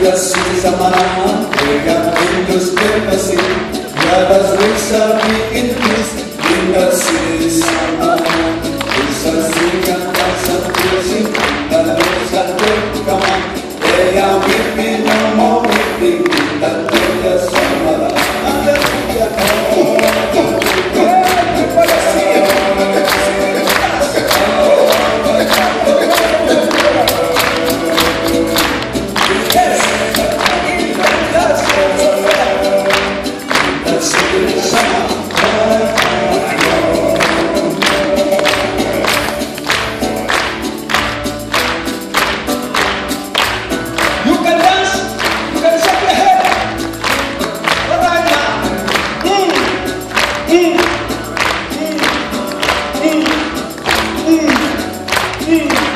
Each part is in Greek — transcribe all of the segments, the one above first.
για σου τα μάνα, έκανα δίκιο σκέπαση, για τα σβήξα Jesus.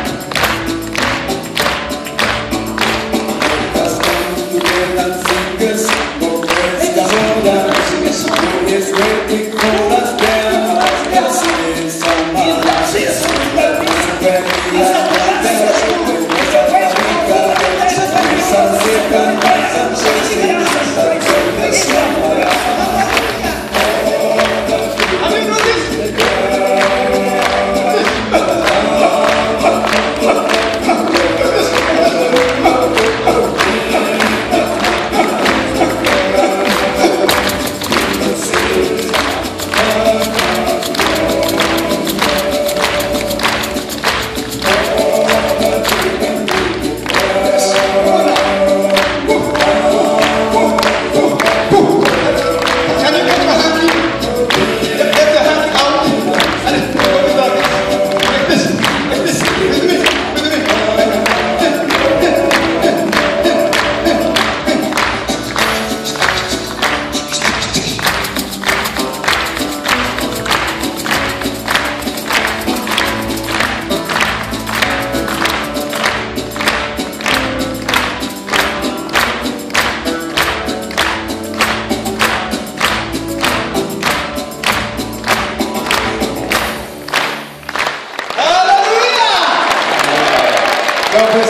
Obrigado.